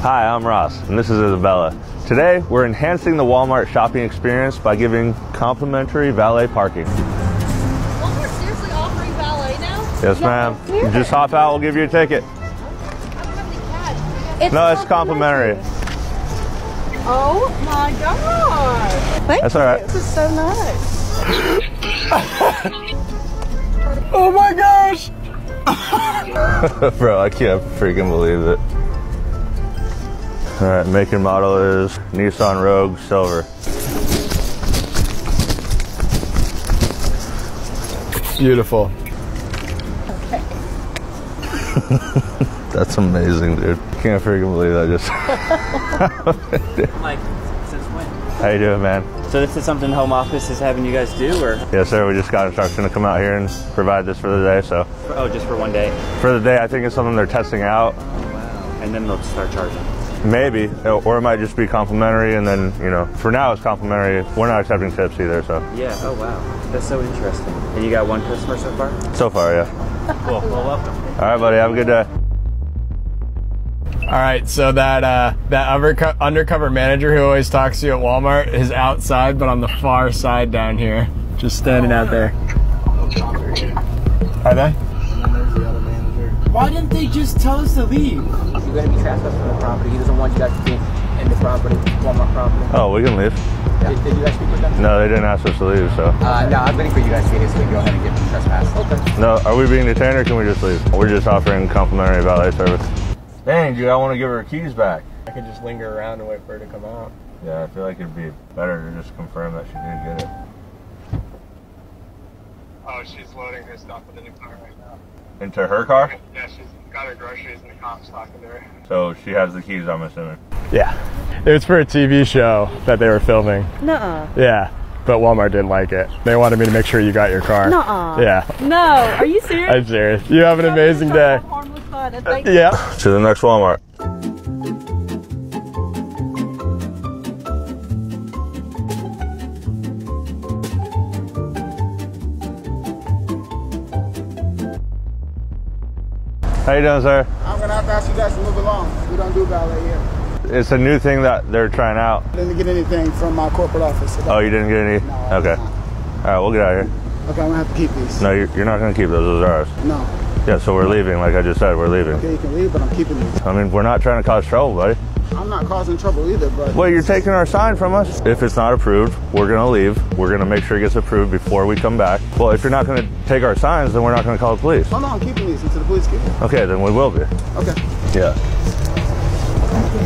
Hi, I'm Ross, and this is Isabella. Today, we're enhancing the Walmart shopping experience by giving complimentary valet parking. Walmart's seriously offering valet now? Yes, ma'am. You just hop out, we'll give you a ticket. I don't have any cash. It's No, it's complimentary. Oh my god. Thank That's you. all right. This is so nice. Oh my gosh! Bro, I can't freaking believe it. All right, make and model is Nissan Rogue Silver. Beautiful. That's amazing, dude. Can't freaking believe that just. Like, since when? How you doing, man? So this is something home office is having you guys do, or Yes, sir. We just got instruction to come out here and provide this for the day. So oh, just for one day? for the day, I think it's something they're testing out. Oh, wow. And then they'll start charging. Maybe, or it might just be complimentary, and then you know, for now it's complimentary. We're not accepting tips either, so Yeah. Oh wow. That's so interesting. And you got one customer so far? so far, yeah. Cool. Well, welcome. All right, buddy. Have a good day. All right, so that uh, that underco- undercover manager who always talks to you at Walmart is outside, but on the far side down here, just standing out there. Are they? Why didn't they just tell us to leave? You're going to be trespassing on the property. He doesn't want you guys to be in the property, Walmart property. Oh, we can leave. Did, did you guys speak with them? No, they didn't ask us to leave. So Uh, no, I'm waiting for you guys to get here so we can go ahead and get the trespass. Okay. no, are we being detained or can we just leave? We're just offering complimentary valet service. Dang, dude, I want to give her keys back. I could just linger around and wait for her to come out. Yeah, I feel like it'd be better to just confirm that she did get it. Oh, she's loading her stuff in the car right now. Into her car? Yeah, she's got her groceries and the cops talking to her. So she has the keys, I'm assuming. Yeah, it was for a TV show that they were filming. Nuh-uh. Yeah, but Walmart didn't like it. They wanted me to make sure you got your car. Nuh-uh. Yeah, No. Are you serious? I'm serious. You have an amazing day. Harmless fun. And thank you. Yeah. To the next Walmart. How you doing, sir? I'm gonna have to ask you guys to move along. We don't do valet here. It's a new thing that they're trying out. I didn't get anything from my corporate office. about- Oh, you didn't get any? No, Okay. All right, we'll get out of here. Okay, I'm gonna have to keep these. No, you're, you're not going to keep those. Those are ours. No. Yeah, so we're leaving. Like I just said, we're leaving. Okay, you can leave, but I'm keeping these. I mean, we're not trying to cause trouble, buddy. I'm not causing trouble either, but. Well, you're taking our sign from us. If it's not approved, we're going to leave. We're going to make sure it gets approved before we come back. Well, if you're not going to take our signs, then we're not going to call the police. Oh no, I'm keeping these until the police get here. Okay, then we will be. Okay. Yeah.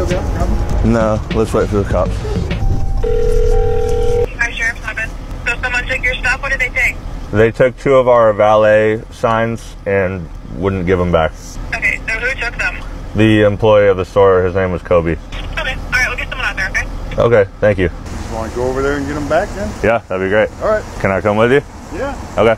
Okay, grab 'em. No, let's wait for the cops. Hi, Sheriff's Office. So someone took your stuff? What did they take? They took two of our valet signs and wouldn't give them back. Okay, so who took them? The employee of the store, his name was Kobe. Okay, all right, we'll get someone out there, okay? Okay, thank you. Want to go over there and get them back then? Yeah, that'd be great. All right. Can I come with you? Yeah. Okay.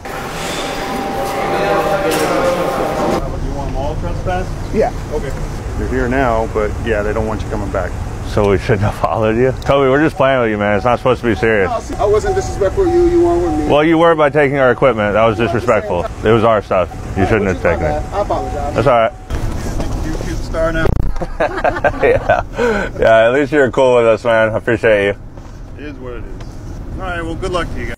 You want them all trespass? Yeah. Okay. You're here now, but yeah, they don't want you coming back. So we shouldn't have followed you? Toby, we're just playing with you, man. It's not supposed to be serious. I wasn't disrespectful you. You weren't with me. Well, you were by taking our equipment. That was disrespectful. It was our stuff. You shouldn't have Which is my taken it. I apologize. That's all right. You cute star now. yeah. Yeah, at least you're cool with us, man. I appreciate you. It is what it is. All right. Well, good luck to you guys.